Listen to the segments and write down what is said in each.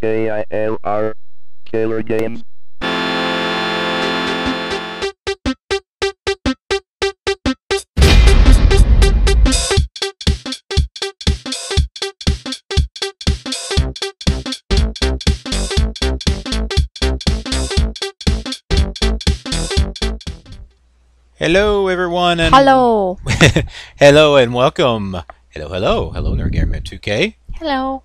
K-I-L-R. Killer Games. Hello, everyone, and Hello. hello and welcome. Hello, hello, hello, there, Gamer 2K. Hello.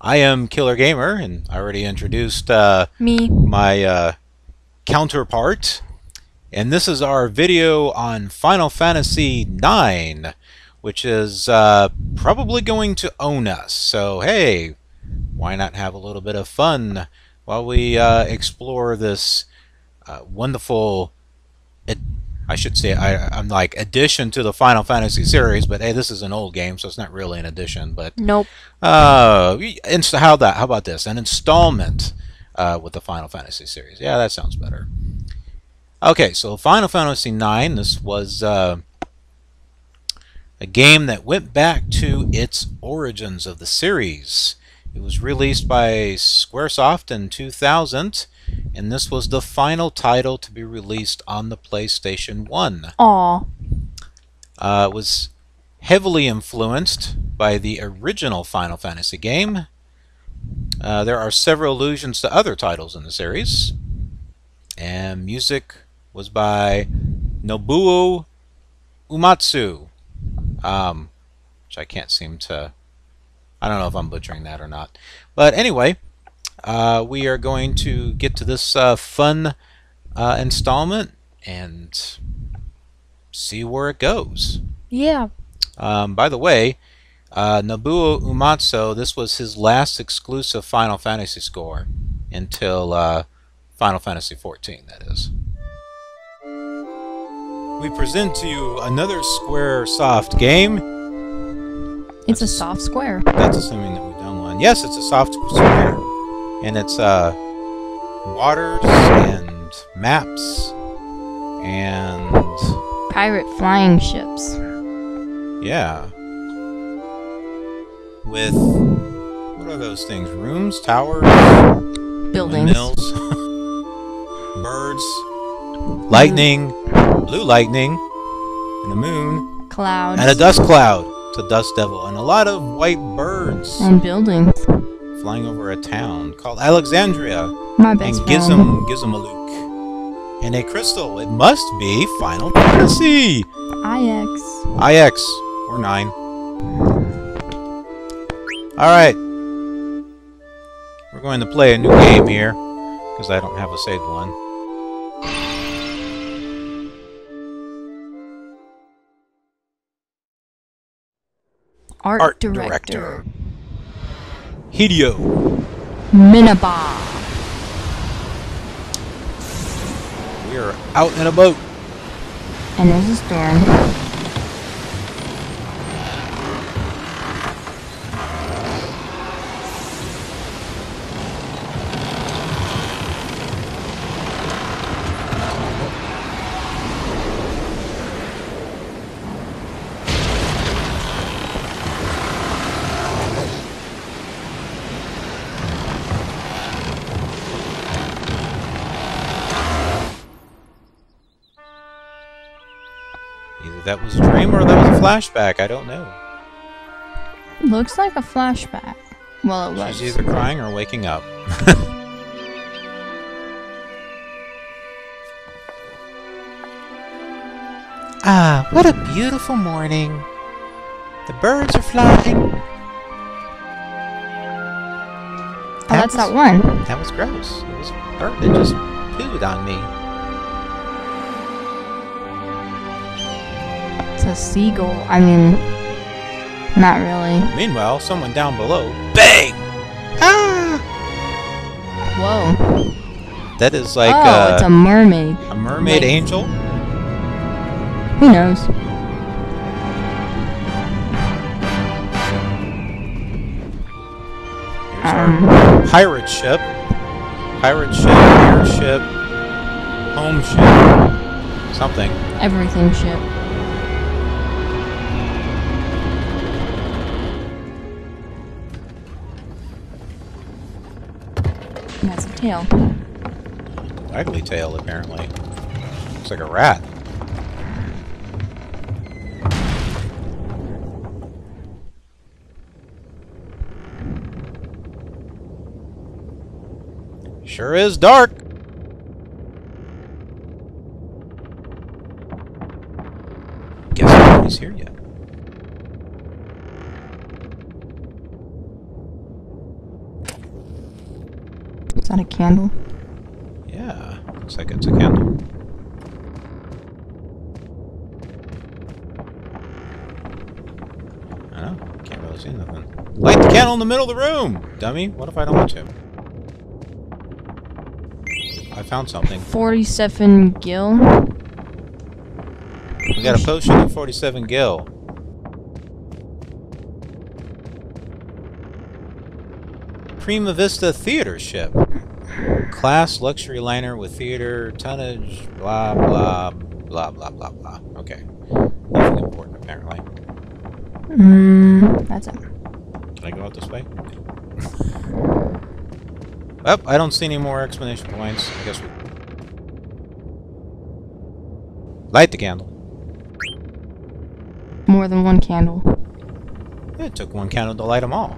I am Killer Gamer, and I already introduced uh, Me. my uh, counterpart, and this is our video on Final Fantasy IX, which is uh, probably going to own us. So hey, why not have a little bit of fun while we uh, explore this uh, wonderful I should say I, I'm like addition to the Final Fantasy series, but hey, this is an old game, so it's not really an addition. But Nope. uh, inst- how that? How about this? An installment uh, with the Final Fantasy series. Yeah, that sounds better. Okay, so Final Fantasy IX. This was uh, a game that went back to its origins of the series. It was released by SquareSoft in 2000, and this was the final title to be released on the PlayStation 1. Aw. Uh, it was heavily influenced by the original Final Fantasy game. Uh, there are several allusions to other titles in the series. And music was by Nobuo Umatsu, um, which I can't seem to. I don't know if I'm butchering that or not. But anyway, uh, we are going to get to this uh, fun uh, installment and see where it goes. Yeah. Um, by the way, uh, Nobuo Umatsu, this was his last exclusive Final Fantasy score until uh, Final Fantasy XIV, that is. We present to you another Square Soft game. It's a soft square. That's assuming that we've done one. Yes, it's a soft square. And it's uh, waters and maps and Pirate flying ships. Yeah. With what are those things? Rooms, towers, Buildings. windmills, birds, lightning, blue lightning, and the moon, cloud, and a dust cloud. It's a dust devil, and a lot of white birds And buildings. Flying over a town called Alexandria, My and best friend. a Gizmaluk, and a crystal. It must be Final Fantasy. IX. IX or 9. Alright. We're going to play a new game here because I don't have a saved one. Art, Art director. Hideo. Minaba. We are out in a boat. And there's a storm. That was a dream or that was a flashback. I don't know. Looks like a flashback. Well, it was. She's either crying or waking up. ah, what a beautiful morning. The birds are flying. oh, that's that one. That was gross. It was a bird that just pooed on me. A seagull. I mean, not really. Meanwhile, someone down below, bang! Ah! Whoa. That is like oh, uh, it's a mermaid. a mermaid wait. angel. Who knows? Here's our Um, pirate ship. Pirate ship, airship, home ship, something. everything ship. Tail. Ugly tail, apparently. Looks like a rat. Sure is dark. Guess nobody's here yet. Is that a candle? Yeah, looks like it's a candle. I don't know, can't really see nothing. Light the candle in the middle of the room! Dummy, what if I don't want to? I found something. 47 gil. We got a potion of 47 gil. Prima Vista Theater Ship. Class luxury liner with theater tonnage, blah, blah, blah, blah, blah, blah. Okay. Nothing important, apparently. Mm, that's it. Can I go out this way? oh, I don't see any more explanation points. I guess we... Light the candle. More than one candle. It took one candle to light them all.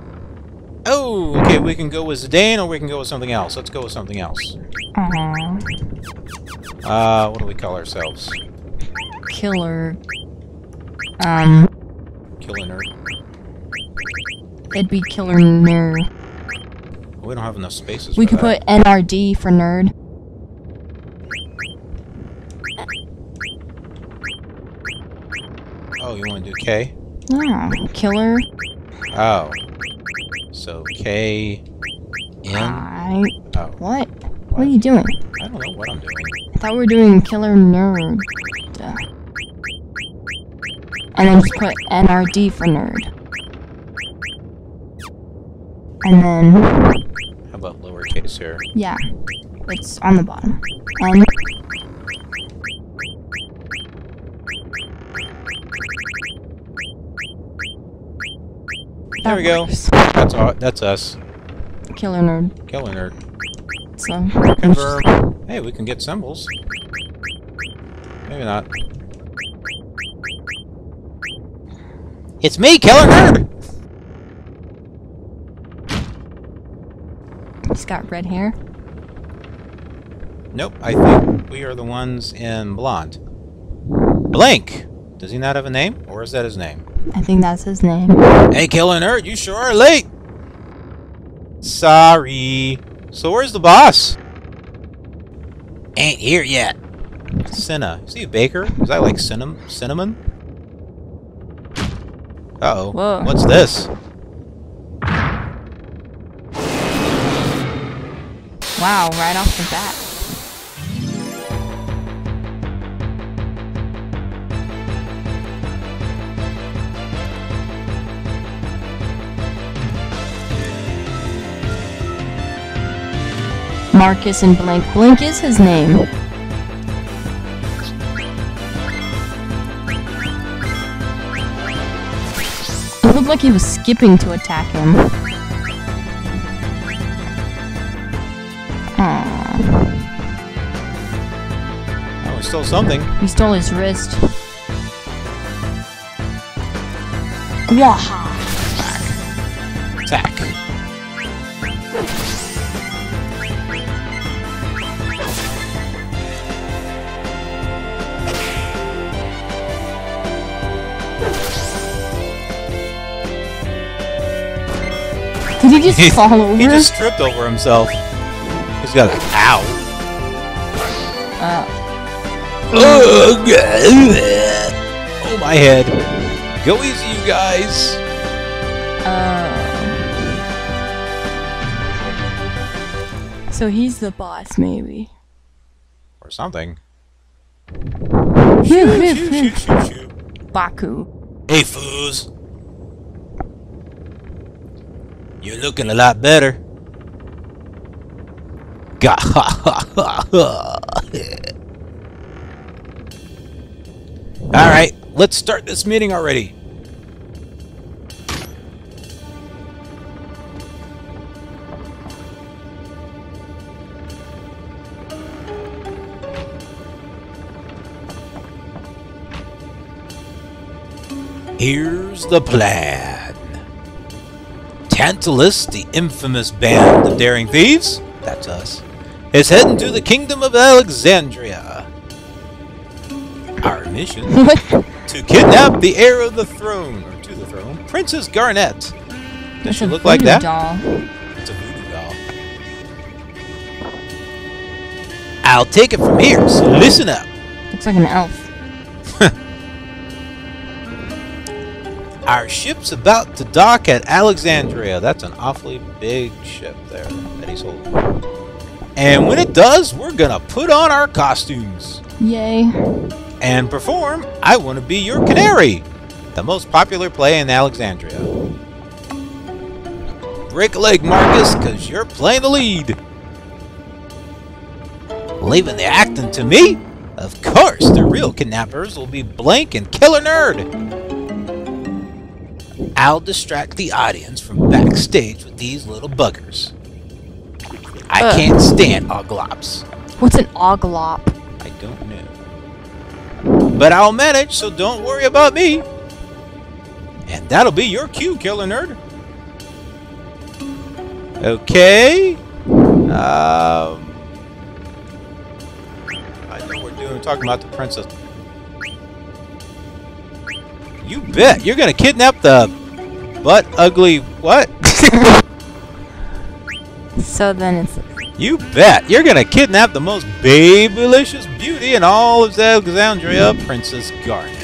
Oh, okay, we can go with Zidane or we can go with something else. Let's go with something else. Aww. Uh, what do we call ourselves? Killer. Um, Killer nerd. it'd be killer nerd. We don't have enough spaces We for could that. put NRD for nerd. Oh, you want to do K? Yeah. Killer. Oh. So K... I. Oh, What? What are you doing? I don't know what I'm doing. I thought we were doing killer nerd. And then just put NRD for nerd. And then, How about lowercase here? yeah, it's on the bottom. N. There we go. works. That's all, that's us. Killer nerd. Killer nerd. So, Confirm. Hey, we can get symbols. Maybe not. It's me, Killer Nerd! he's got red hair. Nope, I think we are the ones in blonde. Blink! Does he not have a name? Or is that his name? I think that's his name. Hey, Killer Nerd, you sure are late! Sorry. So where's the boss? Ain't here yet. Cinna. Is he a baker? Is that like cinnam cinnamon? Uh-oh. Whoa. What's this? Wow, right off the bat. Marcus and Blank Blink is his name. It looked like he was skipping to attack him. Aww. Oh, it's still something. He stole his wrist. Waha! Did he just fall over? He just tripped over himself. He's got an ow. Uh, Oh, God. oh my head. Go easy, you guys. uh. So he's the boss, maybe. Or something. Phew, phew, Shoo, shoo, shoo, shoo. Baku. Hey, foos. You're looking a lot better. Alright, let's start this meeting already. Here's the plan. Tantalus, the infamous band of daring thieves, that's us, is heading to the kingdom of Alexandria. Our mission to kidnap the heir of the throne, or to the throne, Princess Garnet. Does she look like that? Doll. It's a voodoo doll. I'll take it from here, so listen up. Looks like an elf. Our ship's about to dock at Alexandria. That's an awfully big ship there that he's holding. And when it does, we're gonna put on our costumes Yay. and perform I Wanna Be Your Canary, the most popular play in Alexandria. Break a leg, Marcus, because you're playing the lead. Leaving the acting to me? Of course, the real kidnappers will be Blank and Killer Nerd. I'll distract the audience from backstage with these little buggers. I Ugh. can't stand oglops. What's an oglop? I don't know. But I'll manage, so don't worry about me. And that'll be your cue, Killer Nerd. Okay. Um. I know we're doing talking about the princess. You bet. You're gonna kidnap the butt ugly what? So then it's You bet. You're gonna kidnap the most babylicious beauty in all of Alexandria, Princess Garnet.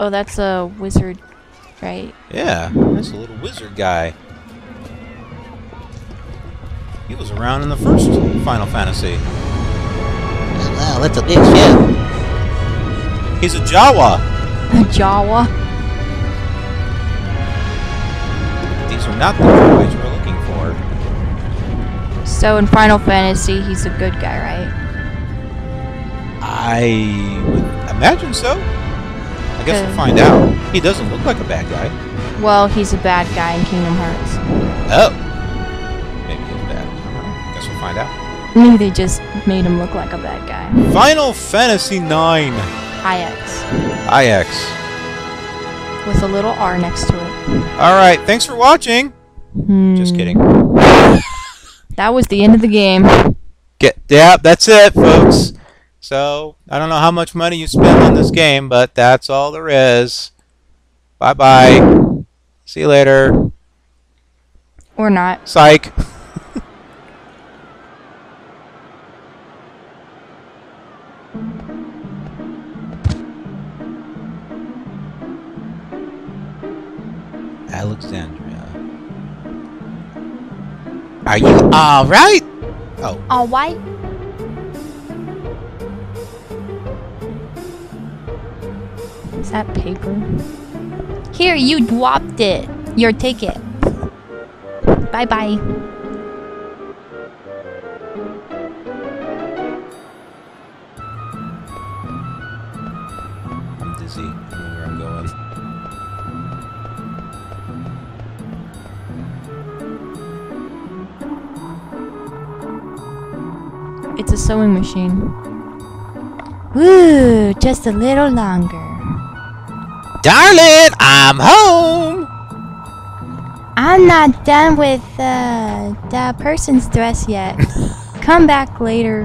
Oh, that's a wizard, right? Yeah, that's a little wizard guy. He was around in the first Final Fantasy. Wow, that's a big ship. He's a Jawa. A Jawa. These are not the droids we're looking for. So in Final Fantasy, he's a good guy, right? I would imagine so. Guess we'll find out. He doesn't look like a bad guy. Well, he's a bad guy in Kingdom Hearts. Oh. Maybe he's bad. I. Guess we'll find out. Maybe they just made him look like a bad guy. Final Fantasy IX. IX. IX. With a little R next to it. Alright, thanks for watching. Just Hmm. kidding. That was the end of the game. Get yeah, that's it, folks. So I don't know how much money you spend on this game, but that's all there is. Bye bye. See you later. Or not. Psych. Alexandria. Are you alright? Oh, All Is that paper? Here, you dropped it. Your ticket. Bye bye. I'm dizzy. I don't know where I'm going. It's a sewing machine. Woo, just a little longer. Darling, I'm home. I'm not done with uh, the person's dress yet. Come back later.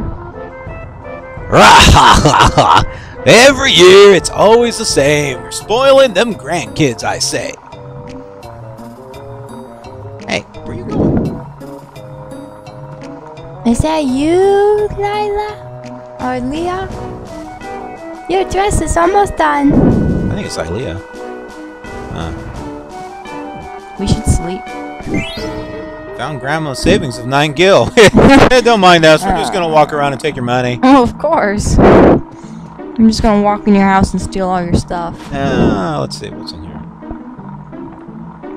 Every year, it's always the same. We're spoiling them grandkids, I say. Hey, where you going? Is that you, Lila? Or Leah? Your dress is almost done. I think it's Ilea. Huh. We should sleep. Found grandma's savings of nine gil. Don't mind us. We're just gonna walk around and take your money. Oh, of course. I'm just gonna walk in your house and steal all your stuff. Uh, let's see what's in here.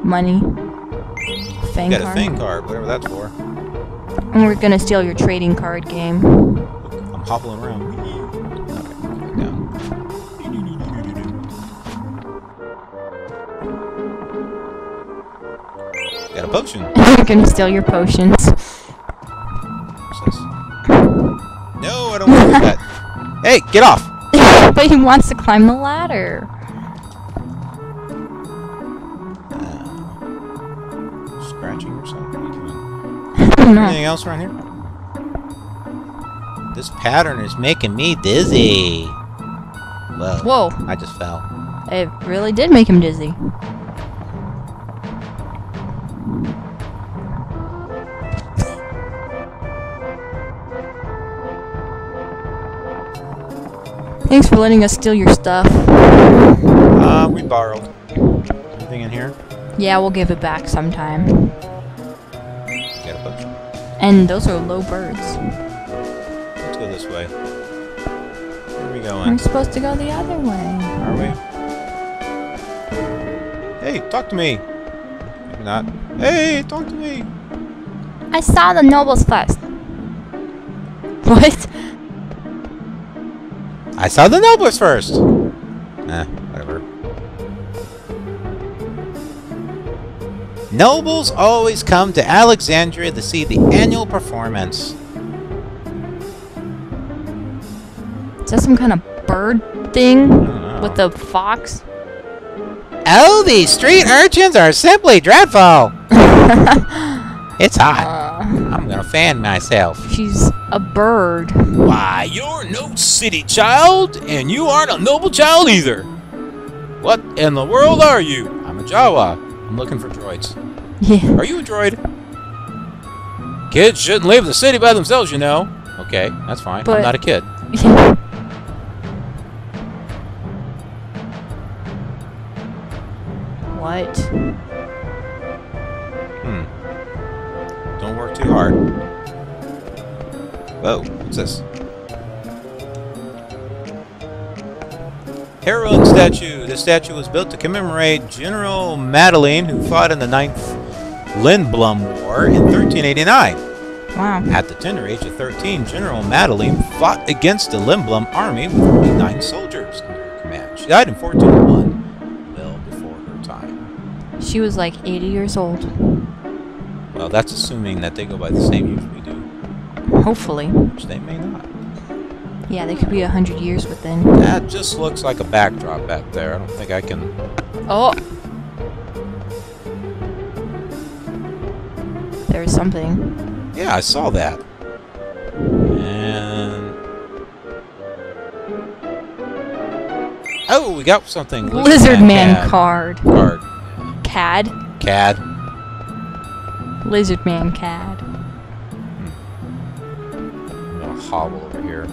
Money. Fang Got a thing card, whatever that's for. And we're gonna steal your trading card game. I'm hobbling around. Okay, down. Got a potion. I'm gonna steal your potions. No, I don't want to do that. Hey, get off! but he wants to climb the ladder. Uh, scratching or something? What are you doing? I. Anything else around here? This pattern is making me dizzy. Whoa. Whoa, I just fell. it really did make him dizzy. Thanks for letting us steal your stuff. Uh, we borrowed. Anything in here? Yeah, we'll give it back sometime. Got a potion. And those are low birds. Let's go this way. Where are we going? We're supposed to go the other way. Are we? Hey, talk to me. Maybe not. Hey, talk to me. I saw the nobles first. What? I saw the nobles first. Eh, whatever. Nobles always come to Alexandria to see the annual performance. Is that some kind of bird thing with the fox? Oh, these street urchins are simply dreadful. it's hot. Uh, I'm gonna fan myself. she's a bird. Why, you're no city child, and you aren't a noble child either. What in the world are you? I'm a Jawa. I'm looking for droids. Yeah. Are you a droid? Kids shouldn't leave the city by themselves, you know. Okay, that's fine. But- I'm not a kid. what? Hmm. Don't work too hard. Whoa, what's this? Heroine statue. The statue was built to commemorate General Madeline, who fought in the Ninth Lindblum War in 1389. Wow. At the tender age of 13, General Madeline fought against the Lindblum army with only nine soldiers under her command. She died in 1401, well before her time. She was like 80 years old. Well, that's assuming that they go by the same age we do, Hopefully. which they may not. Yeah, they could be a 100 years within. That just looks like a backdrop back there. I don't think I can. Oh! There's something. Yeah, I saw that. And. Oh, we got something. Lizard Man CAD. card. Card. CAD. CAD. Lizard Man CAD. Hobble over here.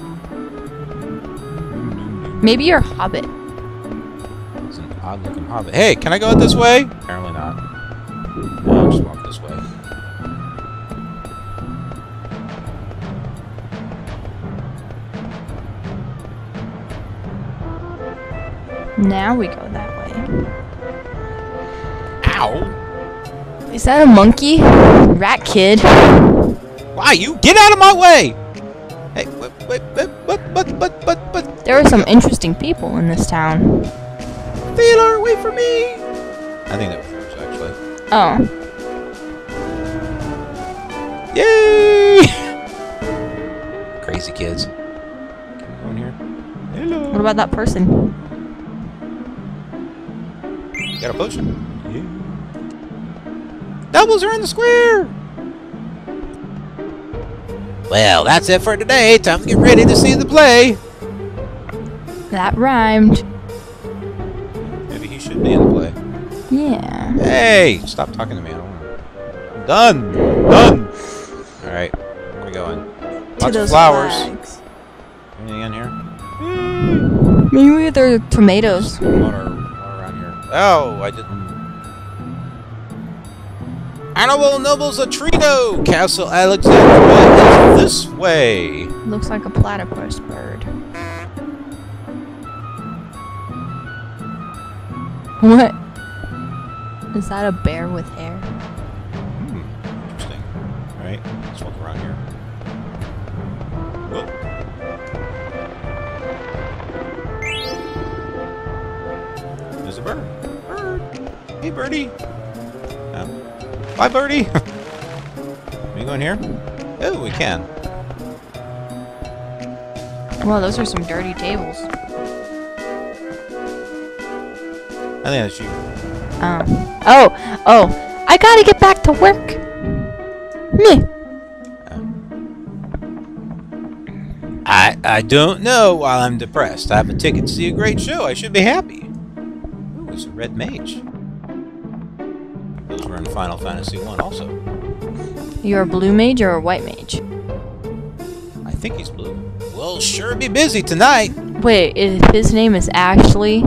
Maybe you're a hobbit. It's an odd looking hobbit. Hey, can I go out this way? Apparently not. No, I'll just walk this way. Now we go that way. Ow! Is that a monkey? Rat kid. Why you get out of my way? There are some interesting people in this town. Taylor, wait for me! I think that was yours, actually. Oh. Yay! Crazy kids. Can we go in here? Hello. What about that person? You got a potion? Yeah. Doubles are in the square! Well, that's it for today. Time to get ready to see the play. That rhymed. Maybe he should be in the play. Yeah. Hey, stop talking to me. I don't want I'm done. Done. All right, where are we going? To Lots of those flowers. flags. Anything in here? Maybe they're tomatoes. Water, water around here. Oh, I didn't. Honorable Nobles of Treno, Castle Alexandria is this way. Looks like a platypus bird. What? Is that a bear with hair? Hmm, interesting. All right, let's walk around here. Whoa. There's a bird. Bird. Hey, birdie. Bye, birdie. Can we go in here? Oh, we can. Well, those are some dirty tables. I think that's you. Um. Oh, oh! I gotta get back to work. Meh. I I don't know while I'm depressed. I have a ticket to see a great show. I should be happy. Ooh, it's a red mage. In Final Fantasy 1 also. You're a blue mage or a white mage? I think he's blue. We'll sure be busy tonight. Wait, if his name is Ashley.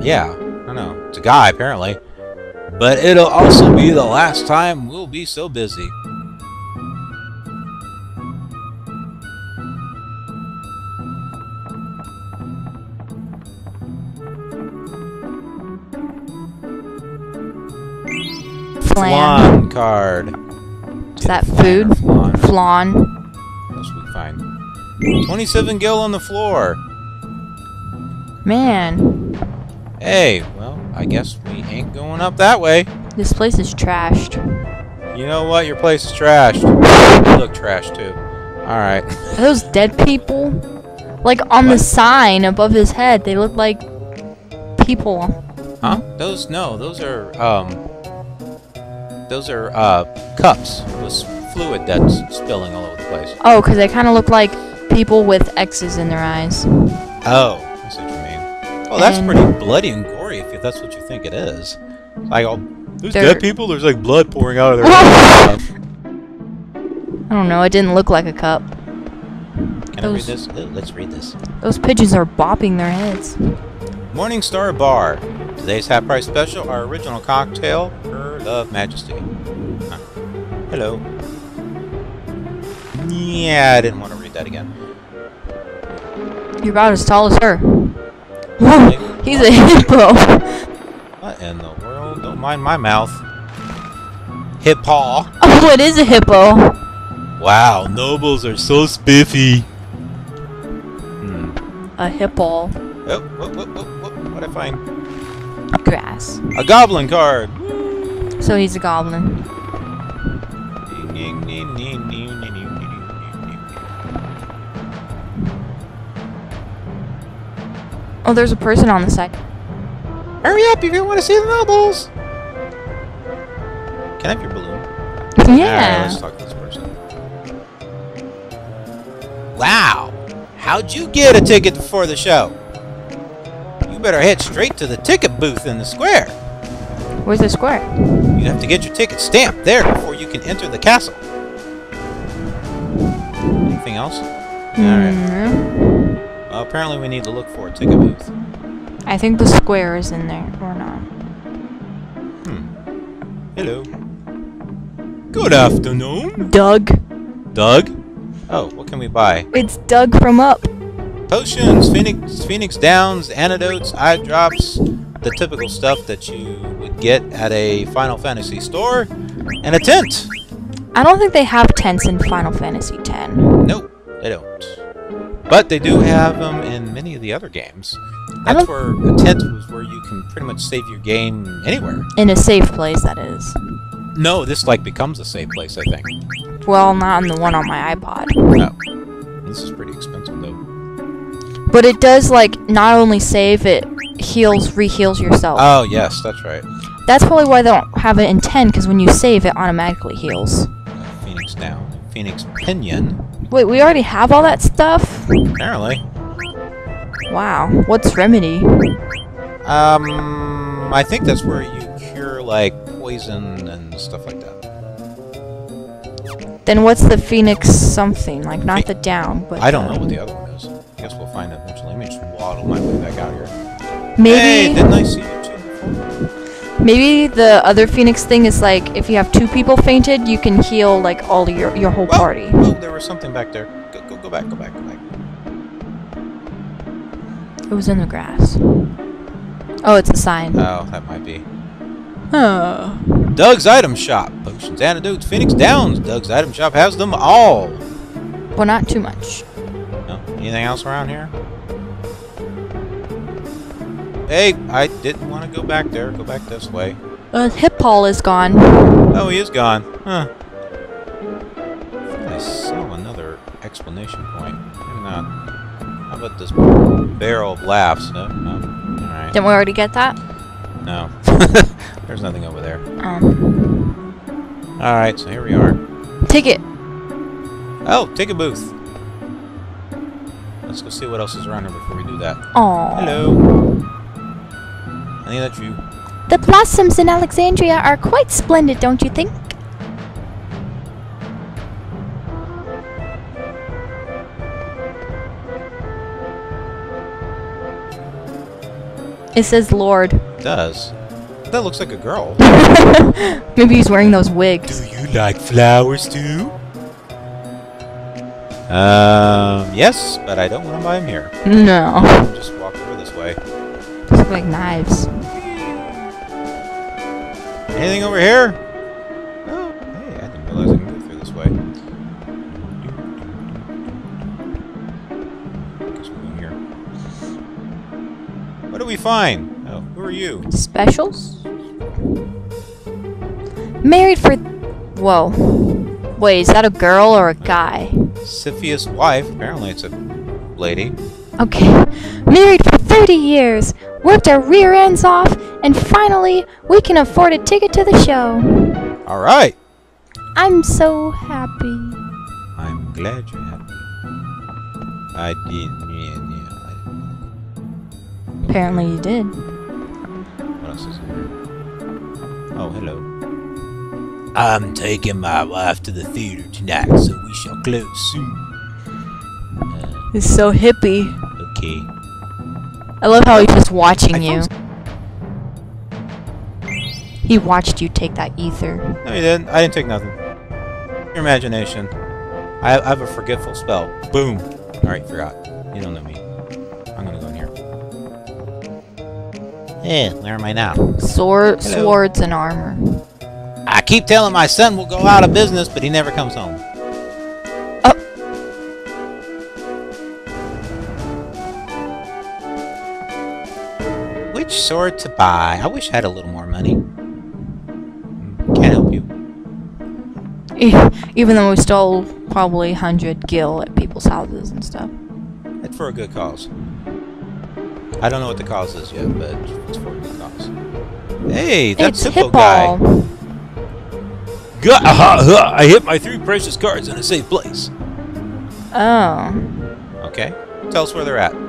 Yeah, I know. It's a guy, apparently. But it'll also be the last time we'll be so busy. Flan. Flan card. Is that Flan food? Flan. Flan. What else we find? 27 gil on the floor. Man, Hey, well, I guess we ain't going up that way. this place is trashed. You know what? Your place is trashed. You look trashed too. Alright. Are those dead people? Like on the sign above his head, they look like people. Huh? Those, no, those are, um, those are, uh, cups with fluid that's spilling all over the place. Oh, because they kind of look like people with X's in their eyes. Oh, I see what you mean. Well, that's And- pretty bloody and gory if that's what you think it is. Like, oh, there's dead people, there's like blood pouring out of their mouth. I don't know, it didn't look like a cup. Can I read this? Let's read this. Those pigeons are bopping their heads. Morningstar Bar. Today's half price special, our original cocktail, Her Love Majesty. Huh. Hello. Yeah, I didn't want to read that again. You're about as tall as her. Whoa, he's a hippo. What in the world? Don't mind my mouth. Hippo. Oh, it is a hippo. Wow, nobles are so spiffy. Hmm. A hippo. Oh, what, what, what, what, what'd I find? Grass. A goblin card. So he's a goblin. Oh, there's a person on the side. Hurry up if you want to see the nobles. Can I have your balloon? Yeah. let's talk to this person. Wow! How'd you get a ticket for the show? Better head straight to the ticket booth in the square. Where's the square? You have to get your ticket stamped there before you can enter the castle. Anything else? Alright. Mm, Well, apparently we need to look for a ticket booth. I think the square is in there, or not. Hello. Good afternoon. Doug. Doug? Oh, what can we buy? It's Doug from Up. Potions, Phoenix, Phoenix Downs, antidotes, eye drops, the typical stuff that you would get at a Final Fantasy store, and a tent. I don't think they have tents in Final Fantasy X. Nope, they don't. But they do have them in many of the other games. That's where a tent was where you can pretty much save your game anywhere. In a safe place, that is. No, this like becomes a safe place, I think. Well, not on the one on my iPod. No. This is pretty expensive though. But it does, like, not only save, it heals, reheals yourself. Oh yes, that's right. That's probably why they don't have it in 10, because when you save, it automatically heals. Phoenix Down, Phoenix Pinion. Wait, we already have all that stuff? Apparently. Wow. What's Remedy? Um, I think that's where you cure like poison and stuff like that. Then what's the Phoenix something? Like, not Phe- the down, but I don't know what the other one guess we'll find out eventually. Let me just waddle my way back out here. Maybe, Hey, didn't I see you before? maybe the other Phoenix thing is like, if you have two people fainted, you can heal, like, all your, your whole Oh, party. Oh, there was something back there. Go, go, go back, go back, go back. It was in the grass. Oh, it's a sign. Oh, that might be. Oh. Doug's Item Shop. Potions, antidotes, Phoenix Downs. Doug's Item Shop has them all. Well, not too much. No, anything else around here? Hey, I didn't want to go back there. Go back this way. Uh, Hippaul is gone. Oh, he is gone. Huh. I saw another explanation point. Maybe not. How about this barrel of laughs? No, no. Alright. Didn't we already get that? No. There's nothing over there. Um, Alright, so here we are. ticket. Oh, ticket booth. Let's go see what else is around here before we do that. Aw. Hello. I think that's you. The blossoms in Alexandria are quite splendid, don't you think? It says Lord. It does. That looks like a girl. Maybe he's wearing those wigs. Do you like flowers too? Um, yes, but I don't want to buy them here. No. Just walk over this way. These look like knives. Anything over here? Oh, hey, I didn't realize I could go through this way. Guess we'll go here. What do we find? Oh, who are you? Specials? Married for. Whoa. Wait, is that a girl or a guy? Siphius' wife. Apparently it's a lady. Okay. Married for 30 years, worked our rear ends off, and finally, we can afford a ticket to the show. Alright! I'm so happy. I'm glad you're happy. I did, yeah, yeah. I, Apparently, you did. what else is here? Oh, hello. I'm taking my wife to the theater tonight, so we shall close soon. Uh, It's so hippie. okay. I love how he's just watching I you. He watched you take that ether. No, he didn't. I didn't take nothing. Your imagination. I, I have a forgetful spell. Boom. Alright, forgot. You don't know me. I'm gonna go in here. Eh, where am I now? Sword, Hello. swords, and armor. I keep telling my son we'll go out of business, but he never comes home. Oh. Which sword to buy? I wish I had a little more money. Can't help you. Even though we stole probably 100 gil at people's houses and stuff. It's for a good cause. I don't know what the cause is yet, but it's for a good cause. Hey, that's Hippo Hippo. guy. Gah, ha, ha, I hit my three precious cards in a safe place. Oh. Okay, tell us where they're at. All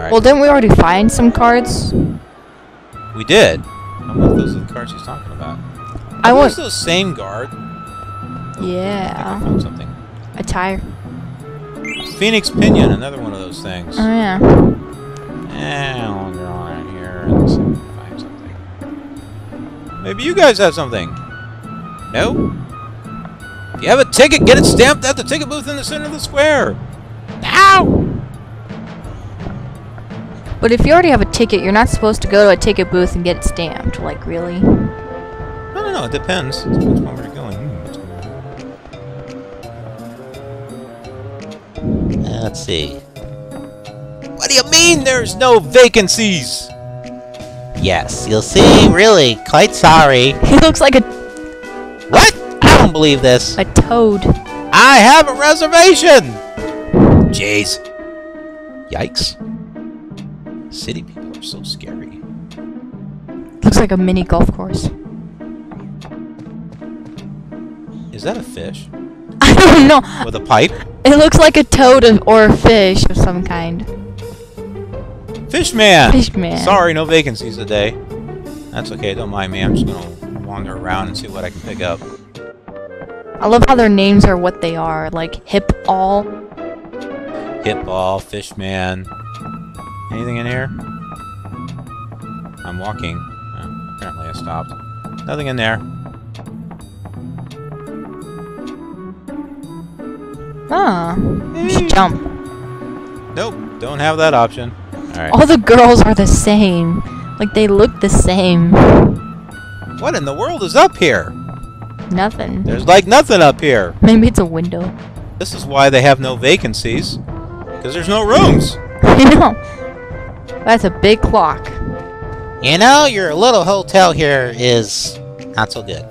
right, Well, didn't we already find some cards? we did. I if those are the cards he's talking about. I Are want. those the same guard? I think I Yeah. found something. A tire. Phoenix Pinion, another one of those things. Oh, yeah. Eh, I'll go on here and see if I can find something. Maybe you guys have something. No? If you have a ticket, get it stamped at the ticket booth in the center of the square. Ow! But if you already have a ticket, you're not supposed to go to a ticket booth and get it stamped. Like, really? No, no, no. It depends. It depends on where you're going. Hmm, what's going on? Uh, let's see. What do you mean there's no vacancies? Yes, you'll see. Really, quite sorry. He looks like a? I don't believe this. a toad. I have a reservation! Jeez. Yikes. City people are so scary. Looks like a mini golf course. Is that a fish? I don't know. With a pipe? It looks like a toad or a fish of some kind. Fishman! Fishman. Sorry, no vacancies today. That's okay, don't mind me. I'm just gonna wander around and see what I can pick up. I love how their names are what they are. Like Hip All. Hit ball, fishman. Anything in here? I'm walking. Oh, apparently I stopped. Nothing in there. Ah. Just jump. Nope, don't have that option. Alright. All the girls are the same. Like they look the same. What in the world is up here? Nothing. There's like nothing up here. Maybe it's a window. This is why they have no vacancies. Because there's no rooms. I know. That's a big clock. You know, your little hotel here is not so good.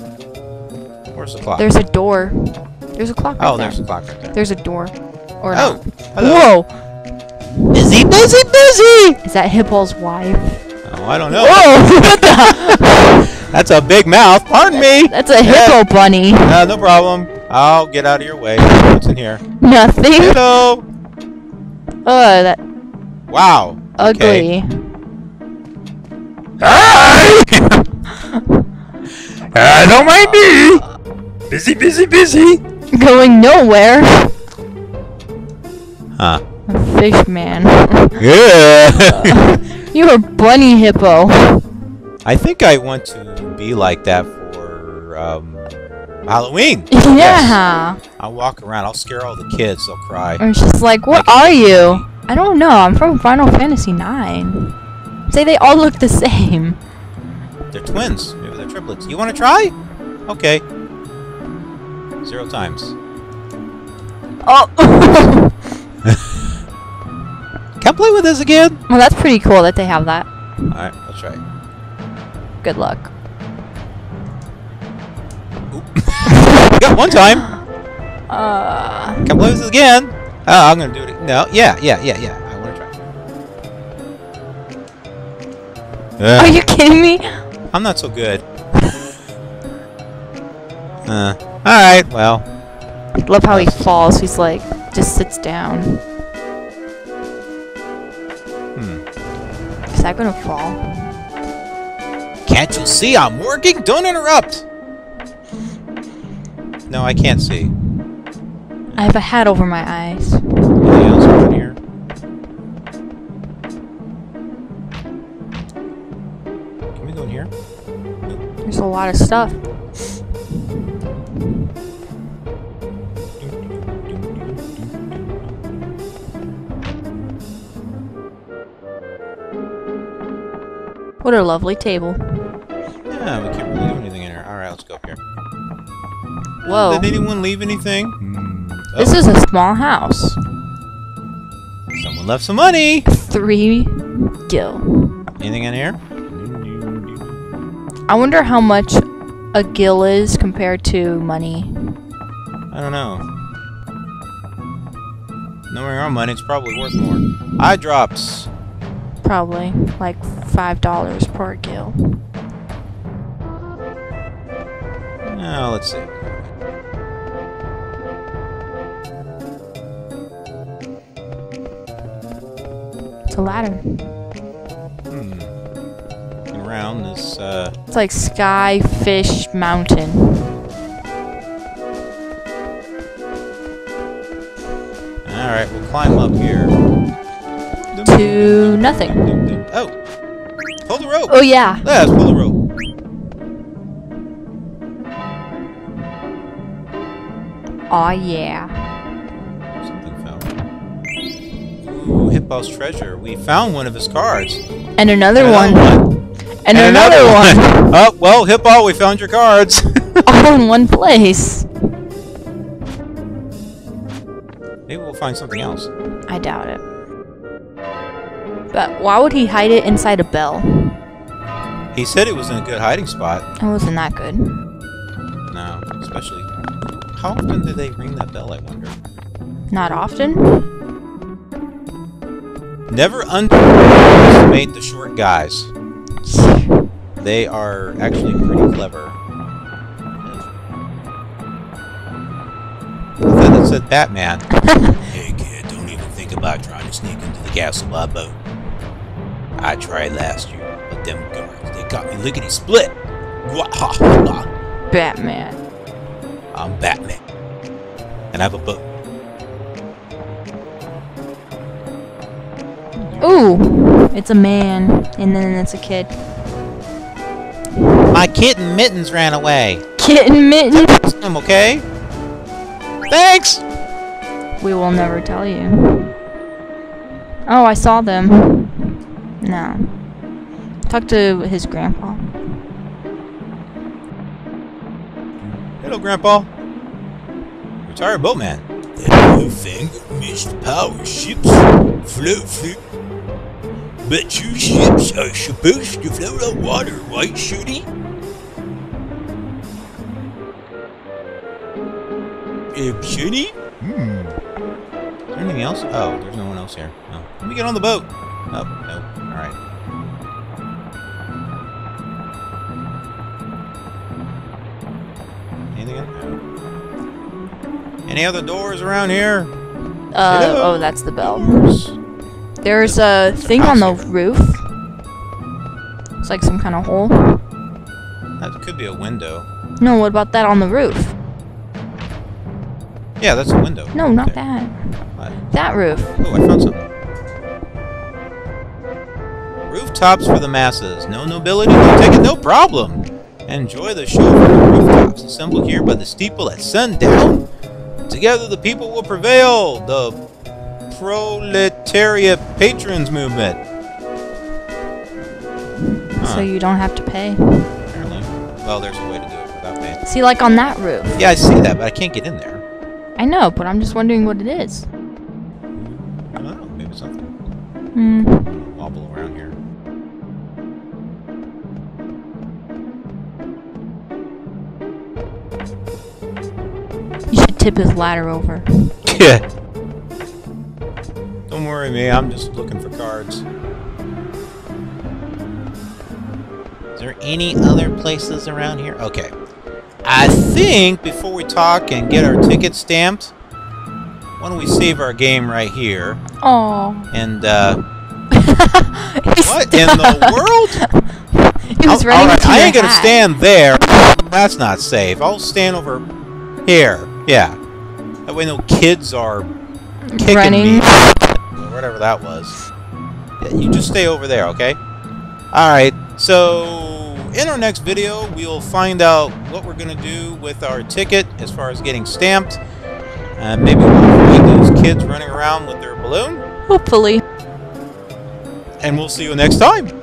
Where's the clock? There's a door. There's a clock right oh, there. there's the clock right there. There's a door. Or Oh, not. hello. Whoa! Busy, busy, busy! Is that Hippo's wife? Oh, I don't know. Whoa! what the? That's a big mouth. Pardon me. That's a hippo bunny. Uh, no problem. I'll get out of your way. What's in here? Nothing. Hello. Oh, that Wow. Okay. ugly. Uh, don't mind me. Busy, busy, busy. Going nowhere. Huh. Fish man. Yeah. You're a bunny hippo. I think I want to be like that for um, Halloween. Yeah. Yes. I'll walk around. I'll scare all the kids. They'll cry. Or just like, what Like- are you? I don't know. I'm from Final Fantasy IX. Say they all look the same. They're twins. Maybe they're triplets. You want to try? Okay. Zero times. Oh. Can't play with this again? well, that's pretty cool that they have that. I'll try. Good luck. Got one time. Uh, Can I play with this again? Oh, I'm gonna do it. No, yeah, yeah, yeah, yeah. I want to try. are Uh, you kidding me? I'm not so good. Uh, alright, well. Love how he falls. He's like, just sits down. Hmm. Is that gonna fall? Can't you see I'm working? Don't interrupt! No, I can't see. I have a hat over my eyes. Anything else around here? Can we go in here? There's a lot of stuff. What a lovely table. Yeah, we can't really do anything in here. Alright, let's go up here. Whoa. Did anyone leave anything? This is a small house. Someone left some money! Three gil. Anything in here? I wonder how much a gil is compared to money. I don't know. Knowing our money, it's probably worth more. Eye drops. Probably like five dollars per gil. Now, let's see. It's a ladder. Hmm. Looking around this, uh... It's like Sky Fish Mountain. Alright, we'll climb up here. To nothing. Oh! Pull the rope! Oh yeah. Yeah, let's pull the rope. Oh yeah. Something fell. Ooh, Hippaul's treasure. We found one of his cards. And another one. one. And, another, one. oh, well, Hippaul, we found your cards. All in one place. Maybe we'll find something else. I doubt it. But why would he hide it inside a bell? He said it was in a good hiding spot. It wasn't that good. No, especially. How often do they ring that bell, I wonder? Not often. Never underestimate the short guys. They are actually pretty clever. I thought it said Batman. hey kid, don't even think about trying to sneak into the castle by boat. I tried last year, but them guards, they got me lickety split. Batman. I'm Batman. And have a book. Ooh, it's a man, and then it's a kid. My kitten Mittens ran away. Kitten mittens? I'm okay? Thanks! We will never tell you. Oh, I saw them. No. Talk to his grandpa. Hello, Grandpa. Retired boatman. That new thing mist power ships. Float, float. But two ships are supposed to float on water, right, Shooty? Um, Shooty? Hmm. Is there anything else? Oh, there's no one else here. No. Let me get on the boat. Oh, no. Alright. Any other doors around here? Uh, Hello? oh, that's the bell. Doors. There's a thing on the roof. It's like some kind of hole. That could be a window. No, what about that on the roof? Yeah, that's a window. No, not There. that. What? That roof. Oh, I found something. Rooftops for the masses. No nobility, no ticket, no problem. Enjoy the show from the rooftops. Assembled here by the steeple at sundown. Together the people will prevail. The proletariat patrons movement. Huh, So you don't have to pay. apparently. Well, there's a way to do it without paying. See, like on that roof. Yeah, I see that, but I can't get in there. I know, but I'm just wondering what it is. I don't know. Maybe something. Hmm. Wobble around here. You should tip his ladder over. Yeah. Don't worry me, I'm just looking for cards. Is there any other places around here? Okay. I think before we talk and get our ticket stamped, why don't we save our game right here? Oh. And, uh, what in the world? He was I'll- running alright, to I your ain't gonna stand there. That's not safe. I'll stand over here. Yeah. That way no kids are kicking Running. me. Or whatever that was. Yeah, you just stay over there, okay? Alright, so in our next video, we'll find out what we're going to do with our ticket as far as getting stamped. Uh, maybe we'll avoid those kids running around with their balloon. Hopefully. And we'll see you next time.